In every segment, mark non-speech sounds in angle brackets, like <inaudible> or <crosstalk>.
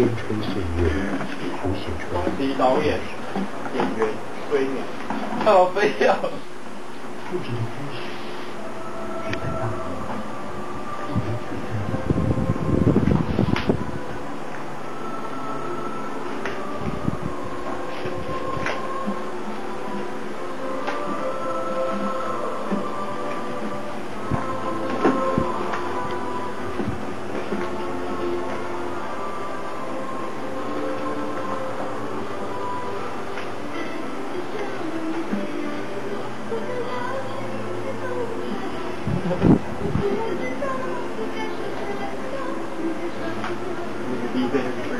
天春岁月凸显出来。李导演、演员、飞鸟，干嘛飞鸟？故事的开始是在大陆，一边璀 be there.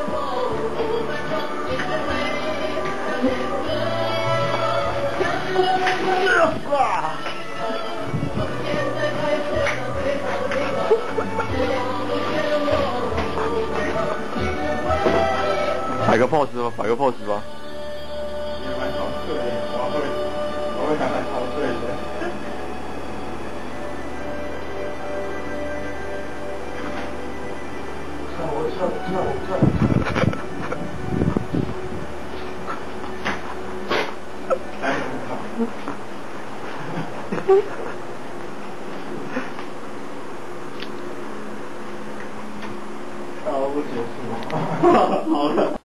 <laughs> 摆个 pose 吧，摆个 pose 吧。你蛮陶醉的，我会，我 <laughs> 啊，不结束。好了。<laughs>